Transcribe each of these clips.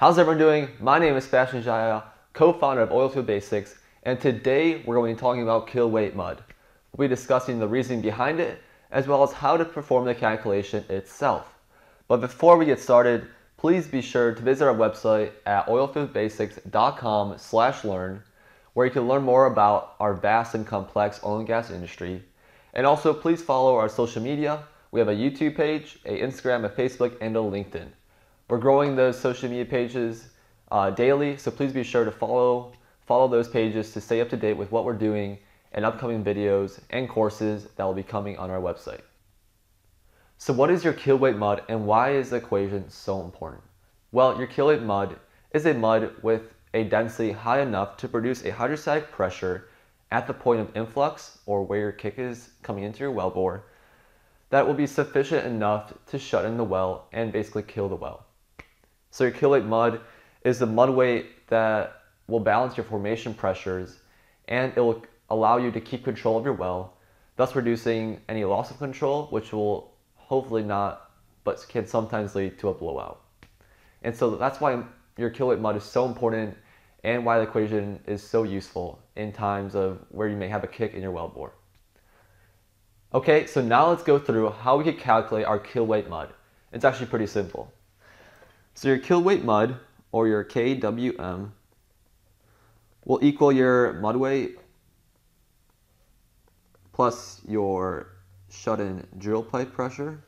How's everyone doing? My name is Sebastian Jaya, co-founder of Oilfield Basics, and today we're going to be talking about kill weight mud. We'll be discussing the reasoning behind it, as well as how to perform the calculation itself. But before we get started, please be sure to visit our website at oilfieldbasics.com slash learn, where you can learn more about our vast and complex oil and gas industry. And also please follow our social media. We have a YouTube page, a Instagram, a Facebook, and a LinkedIn. We're growing those social media pages uh, daily, so please be sure to follow follow those pages to stay up to date with what we're doing and upcoming videos and courses that will be coming on our website. So what is your kill weight mud and why is the equation so important? Well, your kill weight mud is a mud with a density high enough to produce a hydrostatic pressure at the point of influx or where your kick is coming into your wellbore that will be sufficient enough to shut in the well and basically kill the well. So your kill weight mud is the mud weight that will balance your formation pressures and it will allow you to keep control of your well, thus reducing any loss of control, which will hopefully not, but can sometimes lead to a blowout. And so that's why your kill weight mud is so important and why the equation is so useful in times of where you may have a kick in your wellbore. Okay, so now let's go through how we could calculate our kill weight mud. It's actually pretty simple. So your kill weight mud, or your KWM, will equal your mud weight plus your shut-in drill pipe pressure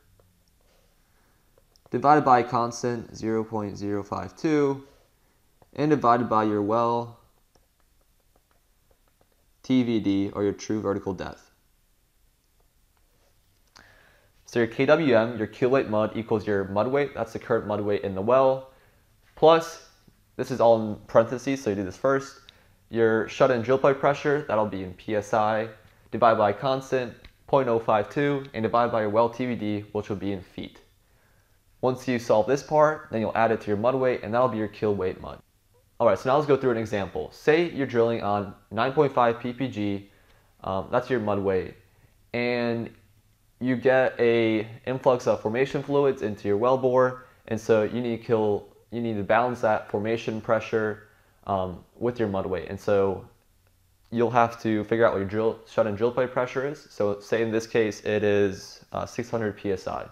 divided by a constant 0.052 and divided by your well TVD or your true vertical depth. So your KWM, your kill weight mud equals your mud weight. That's the current mud weight in the well. Plus, this is all in parentheses, so you do this first. Your shut-in drill pipe pressure, that'll be in PSI, divided by constant, 0.052, and divided by your well TVD, which will be in feet. Once you solve this part, then you'll add it to your mud weight, and that'll be your kill weight mud. All right, so now let's go through an example. Say you're drilling on 9.5 ppg, um, that's your mud weight, and you get a influx of formation fluids into your wellbore, and so you need to kill, you need to balance that formation pressure um, with your mud weight, and so you'll have to figure out what your drill shut-in drill pipe pressure is. So say in this case it is uh, 600 psi,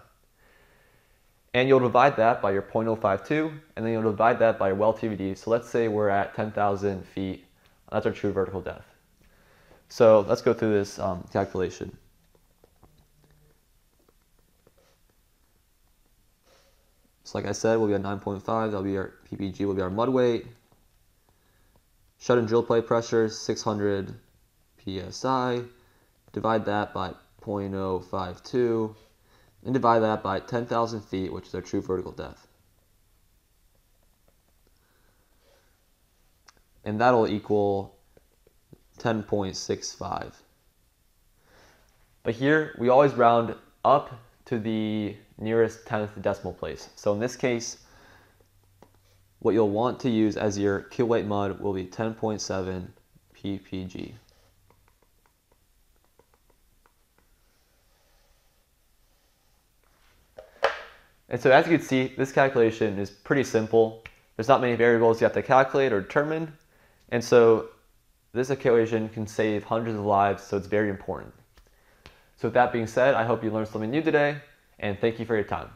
and you'll divide that by your 0.052, and then you'll divide that by your well TVD. So let's say we're at 10,000 feet. That's our true vertical depth. So let's go through this um, calculation. So like I said, we'll be at 9.5. That'll be our PPG, will be our mud weight. Shut-in drill pipe pressure, 600 psi. Divide that by 0.052 and divide that by 10,000 feet, which is our true vertical depth. And that'll equal 10.65. But here, we always round up to the nearest 10th decimal place. So in this case, what you'll want to use as your kill weight mud will be 10.7 ppg. And so as you can see, this calculation is pretty simple. There's not many variables you have to calculate or determine. And so this equation can save hundreds of lives, so it's very important. So with that being said, I hope you learned something new today, and thank you for your time.